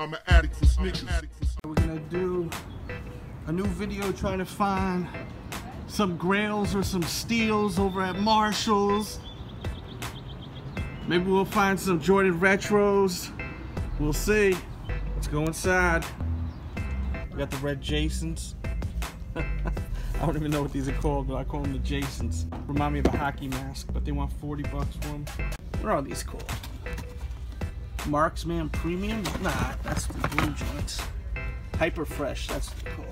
I'm an addict for sneakers. We're gonna do a new video trying to find some grails or some steals over at Marshall's. Maybe we'll find some Jordan retros. We'll see. Let's go inside. We got the red Jasons. I don't even know what these are called, but I call them the Jasons. Remind me of a hockey mask, but they want 40 bucks for them. What are these called? Marksman Premium? Nah, that's the blue joints. Hyper Fresh, that's cool.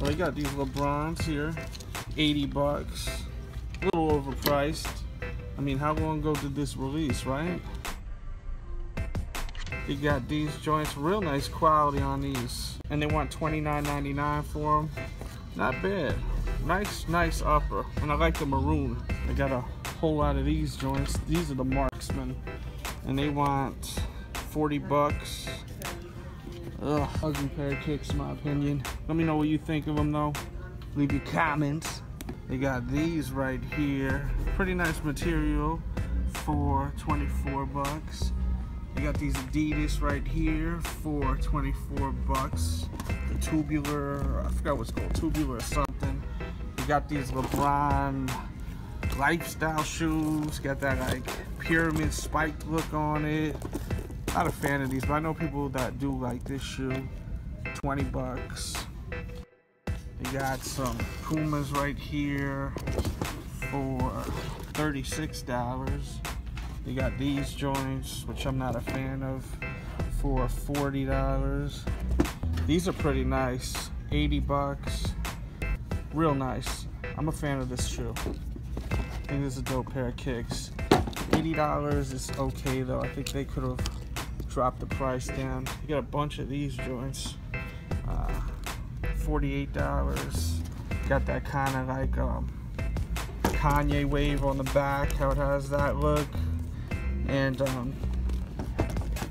Well, they got these LeBrons here, 80 bucks. A little overpriced. I mean, how long ago did this release, right? They got these joints, real nice quality on these. And they want $29.99 for them. Not bad. Nice, nice upper. And I like the maroon. They got a whole lot of these joints. These are the Marksman. And they want 40 bucks. Ugh, ugly pair of kicks in my opinion. Let me know what you think of them though. Leave your comments. They got these right here. Pretty nice material for 24 bucks. They got these Adidas right here for 24 bucks. The tubular, I forgot what's called, tubular or something. We got these LeBron lifestyle shoes. Got that like pyramid spiked look on it. Not a fan of these, but I know people that do like this shoe. 20 bucks. They got some Pumas right here for $36. They got these joints, which I'm not a fan of, for $40. These are pretty nice. 80 bucks. Real nice. I'm a fan of this shoe. I think this is a dope pair of kicks. $80 is okay though. I think they could have dropped the price down. You got a bunch of these joints. Uh, $48. Got that kind of like um, Kanye wave on the back, how it has that look. And um,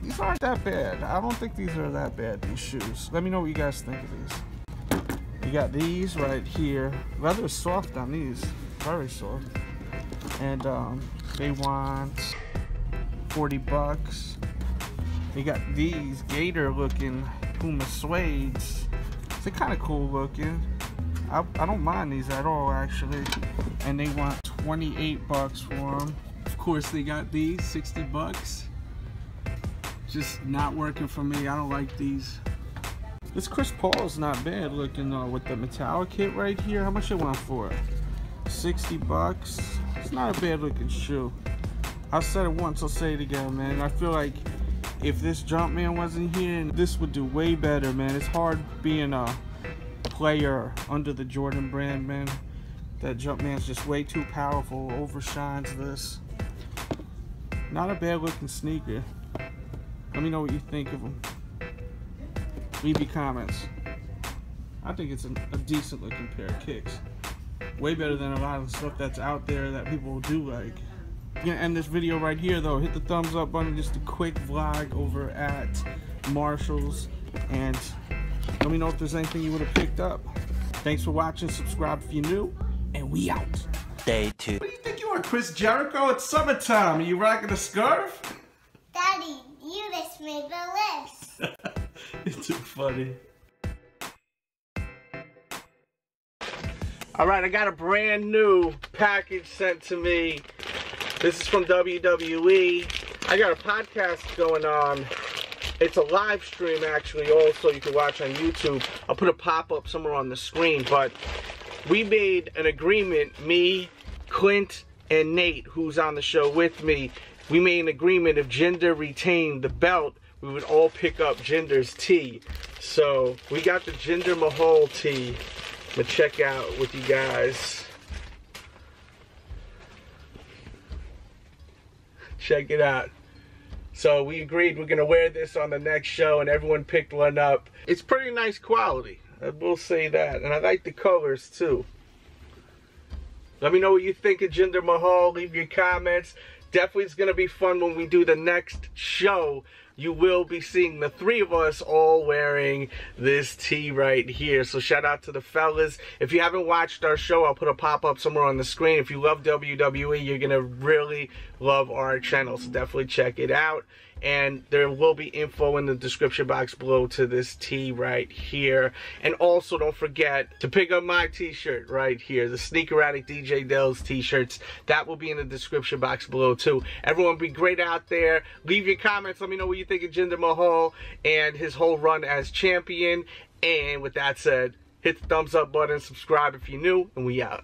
these aren't that bad. I don't think these are that bad, these shoes. Let me know what you guys think of these. You got these right here. Leather soft on these, very soft. And um, they want 40 bucks. They got these gator looking Puma suedes. They're kind of cool looking. I, I don't mind these at all actually. And they want 28 bucks for them. Of course they got these, 60 bucks. Just not working for me. I don't like these. This Chris Paul's not bad looking though with the metallic kit right here. How much I want for it? 60 bucks. It's not a bad looking shoe. I said it once, I'll say it again, man. I feel like if this Jumpman wasn't here, this would do way better, man. It's hard being a player under the Jordan brand, man. That Jumpman's just way too powerful, overshines this. Not a bad looking sneaker. Let me know what you think of them. Leave your comments. I think it's a, a decent looking pair of kicks. Way better than a lot of stuff that's out there that people do like gonna end this video right here though. Hit the thumbs up button, just a quick vlog over at Marshall's. And let me know if there's anything you would have picked up. Thanks for watching, subscribe if you're new, and we out. Day two. What do you think you are, Chris Jericho? It's summertime. Are you rocking a scarf? Daddy, you just made the list. it's too funny. All right, I got a brand new package sent to me. This is from WWE. I got a podcast going on. It's a live stream, actually, also you can watch on YouTube. I'll put a pop up somewhere on the screen, but we made an agreement, me, Clint, and Nate, who's on the show with me. We made an agreement if Jinder retained the belt, we would all pick up Jinder's tee. So we got the Jinder Mahal tee. I'm gonna check out with you guys. Check it out. So we agreed we're gonna wear this on the next show and everyone picked one up. It's pretty nice quality, I will say that. And I like the colors too. Let me know what you think of Jinder Mahal. Leave your comments. Definitely it's gonna be fun when we do the next show you will be seeing the three of us all wearing this tee right here. So shout out to the fellas. If you haven't watched our show, I'll put a pop-up somewhere on the screen. If you love WWE, you're going to really love our channel. So definitely check it out. And there will be info in the description box below to this tee right here. And also don't forget to pick up my t-shirt right here, the Sneaker Addict DJ Delz t-shirts. That will be in the description box below too. Everyone be great out there. Leave your comments. Let me know what you think of Jinder Mahal and his whole run as champion. And with that said, hit the thumbs up button, subscribe if you're new, and we out.